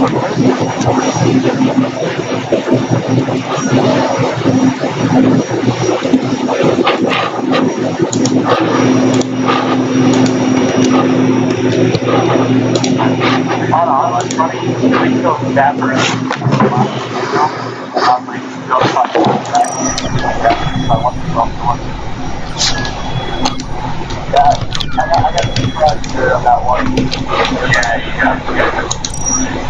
Yeah, you. got, you got